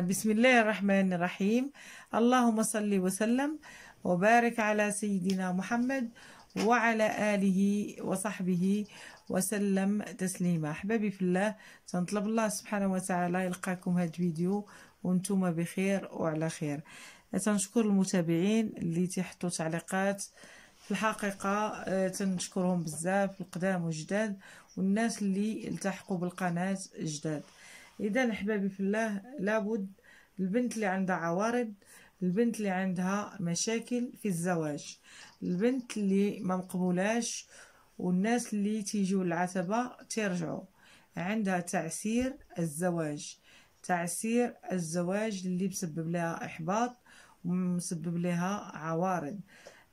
بسم الله الرحمن الرحيم. اللهم صل وسلم وبارك على سيدنا محمد وعلى آله وصحبه وسلم تسليما. أحبابي في الله تنطلب الله سبحانه وتعالى يلقاكم هذا الفيديو وأنتم بخير وعلى خير. تنشكر المتابعين اللي تحطوا تعليقات. في الحقيقة آه، تنشكرهم بزاف القدام والجداد والناس اللي التحقوا بالقناة جداد. اذا أحبابي في الله لابد البنت اللي عندها عوارض البنت اللي عندها مشاكل في الزواج البنت اللي ما مقبولاش والناس اللي تيجوا العتبة ترجعوا عندها تعسير الزواج تعسير الزواج اللي مسبب لها إحباط ومسبب لها عوارض.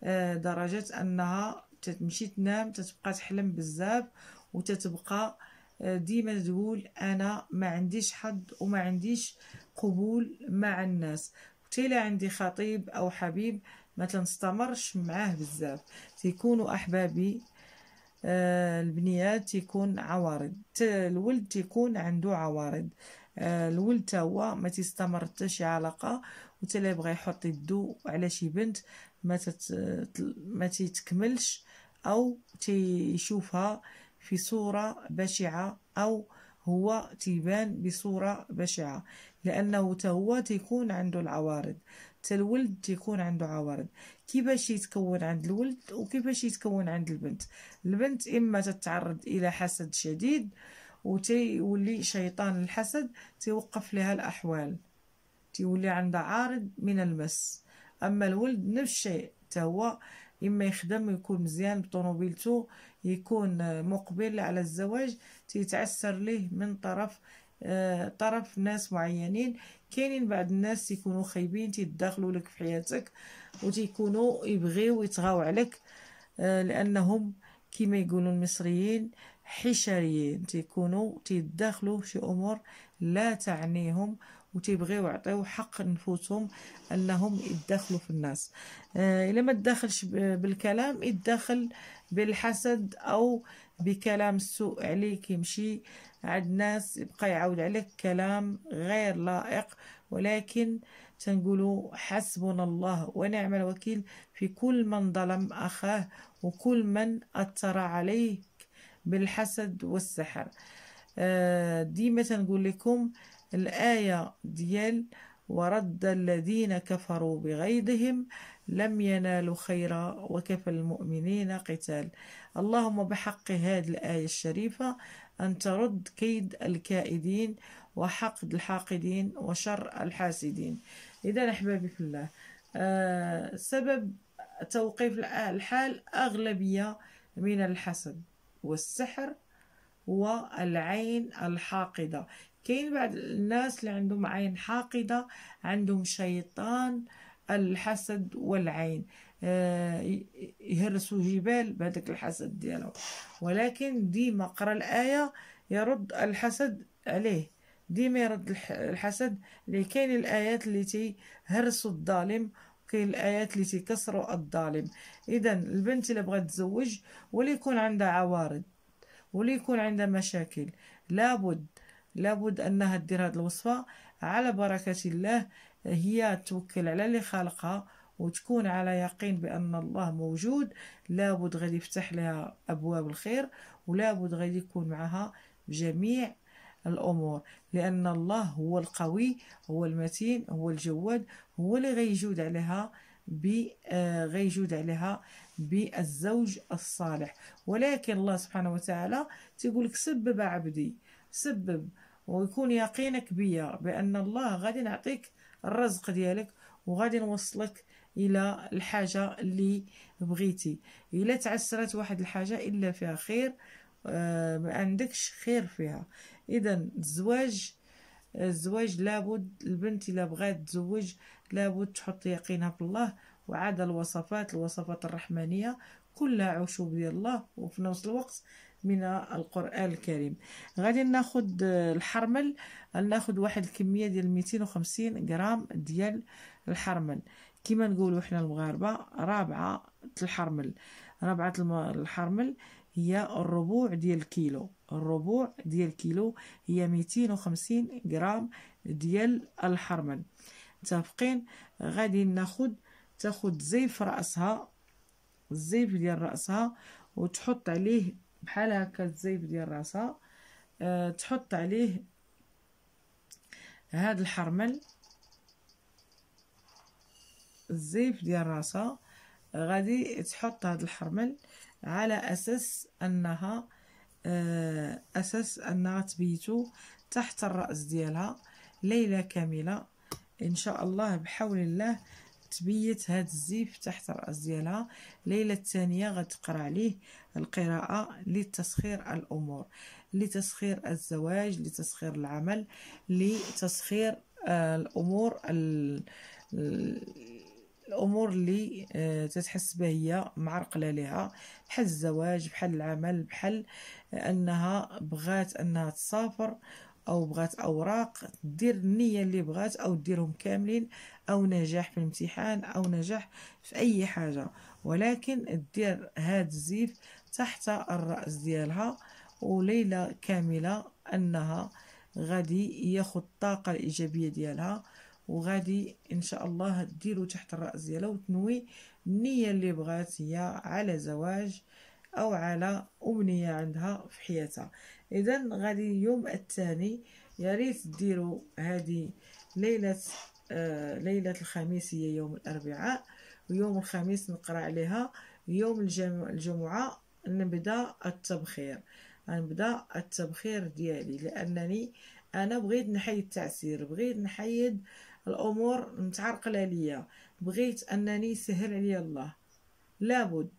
آه، درجة أنها تمشي تنام تتبقى تحلم بزاف وتتبقى ديما تقول أنا ما عنديش حظ وما عنديش قبول مع الناس. وتيلا عندي خطيب أو حبيب ما تنستمرش معاه بزاف. تيكونوا أحبابي آه البنيات تيكون عوارض. الولد تيكون عنده عوارض. آه الولد هو ما تستمر حتى شي علاقة وتلا يبغى يحط يدو على شي بنت ما تت... ما تيتكملش أو تيشوفها في صورة بشعة أو هو تيبان بصورة بشعة لأنه هو تيكون عنده العوارض الولد تيكون عنده عوارض. كيفاش يتكون عند الولد وكيفاش يتكون عند البنت؟ البنت إما تتعرض إلى حسد شديد وتيولي شيطان الحسد تيوقف لها الأحوال تيولي عندها عارض من المس. أما الولد نفس الشيء هو إما يخدم يكون مزيان بطوموبيلتو يكون مقبل على الزواج تيتعسر ليه من طرف آه، طرف ناس معينين. كاينين بعض الناس يكونوا خايبين تيدخلوا لك في حياتك وتيكونوا يبغيو يطغاو عليك آه، لأنهم كما يقولوا المصريين حشريين تيكونوا تيدخلوا في أمور لا تعنيهم وتيبغيو يعطيو حق نفوسهم أنهم يتدخلوا في الناس. آه إلا ما تدخلش بالكلام يتدخل بالحسد أو بكلام السوء عليك يمشي عند ناس يبقى يعاود عليك كلام غير لائق. ولكن تنقولوا حسبنا الله ونعم الوكيل في كل من ظلم أخاه وكل من أثر عليه بالحسد والسحر. آه، ديما تنقول لكم الآية ديال ورد الذين كفروا بغيظهم لم ينالوا خيرا وكفى المؤمنين قتال. اللهم بحق هذه الآية الشريفة أن ترد كيد الكائدين وحقد الحاقدين وشر الحاسدين. إذا أحبابي في الله آه سبب توقيف الحال أغلبية من الحسد والسحر والعين الحاقدة. كاين بعض الناس اللي عندهم عين حاقدة عندهم شيطان الحسد والعين. آه، يهرسوا جبال بهذاك الحسد ديالهم. ولكن ديما قرأ الآية يرد الحسد عليه. ديما يرد الحسد اللي كاين الآيات اللي تيهرسوا الظالم كاين الآيات اللي تيكسروا الظالم. إذا البنت اللي بغات تزوج ولا يكون عندها عوارض ولا يكون عندها مشاكل. لابد لابد أنها دير هذه الوصفة. على بركة الله هي توكل على اللي خالقها وتكون على يقين بأن الله موجود. لابد غادي يفتح لها أبواب الخير ولابد غادي يكون معها جميع الأمور لأن الله هو القوي هو المتين هو الجواد هو اللي غيجود عليها ب آه، غيجود عليها بالزوج الصالح. ولكن الله سبحانه وتعالى تيقول لك سبب عبدي. سبب ويكون يقينك بيا بأن الله غادي نعطيك الرزق ديالك وغادي نوصلك إلى الحاجة اللي بغيتي. إلا تعسرت واحد الحاجة إلا فيها خير آه ما عندكش خير فيها. اذا الزواج الزواج لابد البنت إلا بغات تزوج لابد تحط يقينها في الله وعاد الوصفات الوصفات الرحمانية كلها عشوب ديال الله. وفي نفس الوقت من القرآن الكريم. غادي ناخد الحرمل ناخد واحد الكمية ديال 250 غرام ديال الحرمل. كما نقولوا حنا المغاربة رابعة الحرمل. رابعة الحرمل هي الربوع ديال الكيلو. الربوع ديال كيلو هي 250 غرام ديال الحرمل. متفقين؟ غادي ناخد تاخد زيف رأسها الزيف ديال رأسها وتحط عليه بحال هكا الزيف ديال راسها. أه تحط عليه هاد الحرمل. الزيف ديال راسها. غادي تحط هاد الحرمل على أساس أنها آه، أساس أنها تبيتو تحت الرأس ديالها ليلة كاملة. إن شاء الله بحول الله تبيت هاد الزيف تحت الراس ديالها. ليله الثانية غتقرأ عليه القراءة لتسخير الأمور لتسخير الزواج لتسخير العمل لتسخير آه، الأمور الأمور اللي آه، تتحس بها هي معرقلة لها. بحال الزواج بحال العمل بحال أنها بغات أنها تسافر أو بغات أوراق دير النية اللي بغات أو ديرهم كاملين أو نجاح في الامتحان أو نجاح في أي حاجة. ولكن دير هاد الزيف تحت الرأس ديالها وليلة كاملة أنها غادي ياخذ الطاقة الإيجابية ديالها وغادي إن شاء الله ديرو تحت الرأس ديالها وتنوي النية اللي بغات هي على زواج أو على امنيه عندها في حياتها. اذا غادي اليوم الثاني يا ريت ديروا هذه ليلة آه ليلة الخميس هي يوم الأربعاء ويوم الخميس نقرأ عليها. يوم الجمعة نبدأ التبخير. نبدا التبخير ديالي لأنني أنا بغيت نحيد التعسير بغيت نحيد الأمور متعرقله ليا بغيت أنني سهل عليا الله. لابد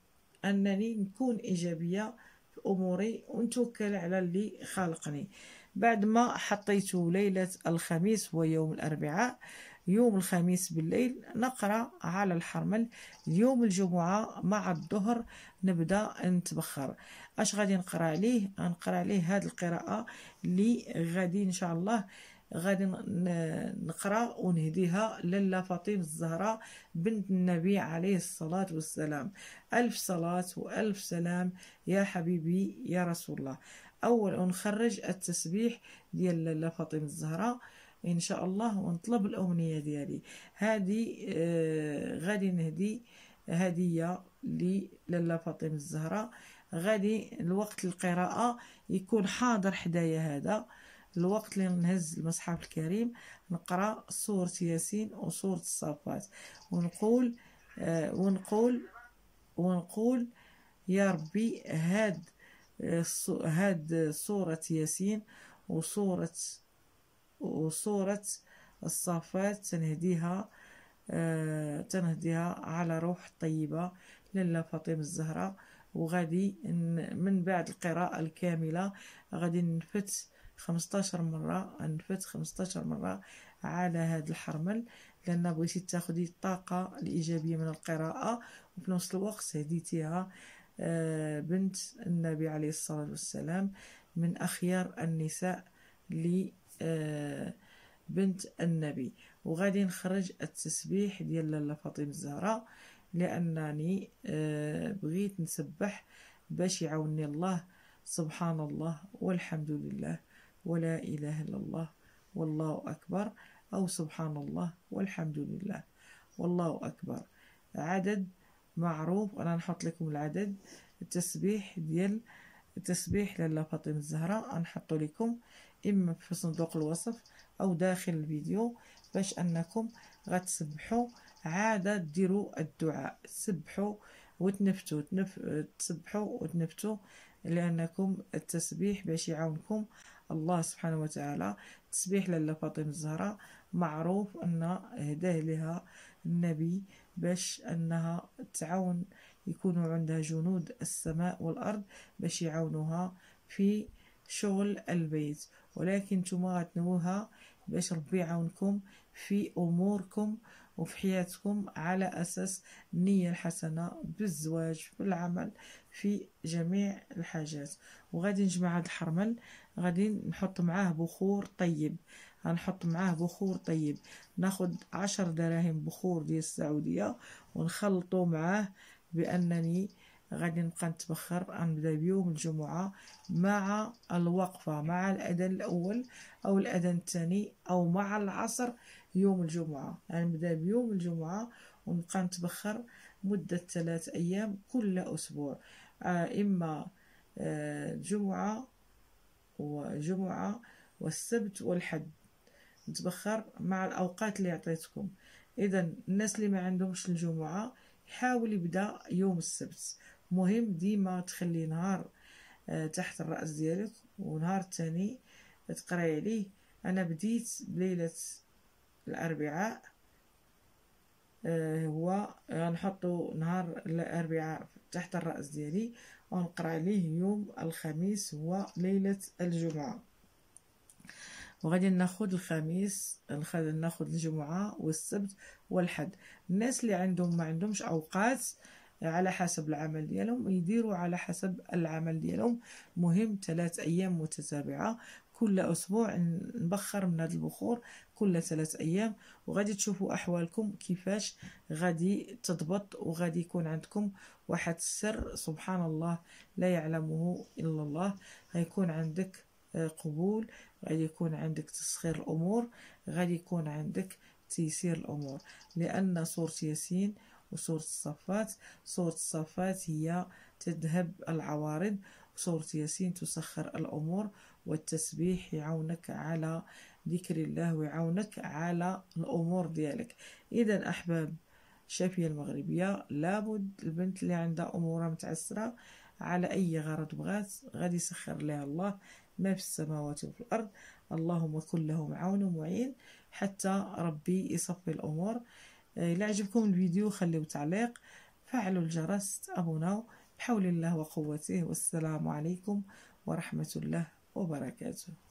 انني نكون إيجابية في أموري ونتوكل على اللي خالقني. بعد ما حطيت ليلة الخميس ويوم الأربعاء يوم الخميس بالليل نقرأ على الحرمل يوم الجمعة مع الظهر نبدأ نتبخر. أش غادي نقرأ عليه نقرا عليه هذه القراءة اللي غادي إن شاء الله غادي نقرا ونهديها لاله فاطمة الزهراء بنت النبي عليه الصلاة والسلام. ألف صلاة وألف سلام يا حبيبي يا رسول الله. أول نخرج التسبيح ديال لاله فاطمة الزهراء إن شاء الله ونطلب الامنيه ديالي. هذه آه غادي نهدي هدية للاله فاطمة الزهراء. غادي الوقت القراءة يكون حاضر حدايا هذا. الوقت اللي نهز المصحف الكريم نقرأ سورة ياسين وسورة الصافات ونقول آه ونقول ونقول يا ربي هاد آه هاد سورة ياسين وسورة وسورة الصافات تنهديها آه تنهديها على روح طيبة لله فاطمة الزهراء. وغادي من بعد القراءة الكاملة غادي نفت 15 مرة نفت 15 مرة على هذا الحرمل لأن بغيتي تاخدي الطاقة الإيجابية من القراءة وفي نفس الوقت هديتيها آه، بنت النبي عليه الصلاة والسلام من أخيار النساء ل آه، النبي. وغادي نخرج التسبيح ديال لاله فاطمة الزهراء لأنني آه، بغيت نسبح باش يعاونني الله سبحان الله والحمد لله. ولا إله إلا الله والله أكبر أو سبحان الله والحمد لله والله أكبر. عدد معروف أنا نحط لكم العدد التسبيح ديال التسبيح لاله فاطمة الزهراء نحط لكم إما في صندوق الوصف أو داخل الفيديو باش أنكم غتسبحوا. عاده ديروا الدعاء سبحوا وتنفتوا تنف... تسبحوا وتنفتوا لأنكم التسبيح باش يعاونكم الله سبحانه وتعالى تسبيح لاله فاطمة الزهراء. معروف أن هداه لها النبي باش أنها تعاون يكونوا عندها جنود السماء والأرض باش يعاونوها في شغل البيت. ولكن نتوما غتنوها باش ربي يعاونكم في أموركم وفي حياتكم على أساس النية الحسنة بالزواج في العمل في جميع الحاجات. وغادي نجمع هذا الحرمل. غادي نحط معاه بخور طيب. غنحط معاه بخور طيب. ناخد عشر دراهم بخور ديال السعودية ونخلطو معاه بأنني غادي نبقى نتبخر غنبدا بيوم الجمعة مع الوقفة مع الأذان الأول أو الأذان الثاني أو مع العصر يوم الجمعة. غنبدأ بيوم الجمعة ونبقى نتبخر مدة ثلاث أيام كل أسبوع. آه إما آه جمعة وجمعة والسبت والحد. نتبخر مع الأوقات اللي عطيتكم. إذا الناس اللي ما عندهمش الجمعة يحاول يبدأ يوم السبت. مهم ديما تخلي نهار آه تحت الرأس ديالك ونهار الثاني تقرأي عليه. أنا بديت بليلة الأربعاء آه هو غنحطو نهار الأربعاء تحت الرأس ديالي. ونقرا عليه يوم الخميس هو ليلة الجمعة. وغادي ناخد الخميس ناخد الجمعة والسبت والحد. الناس اللي عندهم ما عندهمش أوقات على حسب العمل ديالهم يديروا على حسب العمل ديالهم. مهم ثلاث أيام متتابعة. كل أسبوع نبخر من هذا البخور كل ثلاث أيام وغادي تشوفوا أحوالكم كيفاش غادي تضبط وغادي يكون عندكم واحد السر سبحان الله لا يعلمه إلا الله. غيكون عندك آه، قبول غادي يكون عندك تسخير الأمور غادي يكون عندك تيسير الأمور لأن سورة ياسين وسورة الصفات سورة الصفات هي تذهب العوارض وسورة ياسين تسخر الأمور والتسبيح يعاونك على ذكر الله ويعاونك على الأمور ديالك. إذا أحباب الشافية المغربية لابد البنت اللي عندها أمورها متعسرة على أي غرض بغات غادي يسخر لها الله ما في السماوات وفي الأرض. اللهم كن له معاون ومعين حتى ربي يصفي الأمور. إلا عجبكم الفيديو خليو تعليق فعلوا الجرس تابوناو. بحول الله وقوته. والسلام عليكم ورحمة الله ou barakatuh.